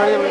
Maria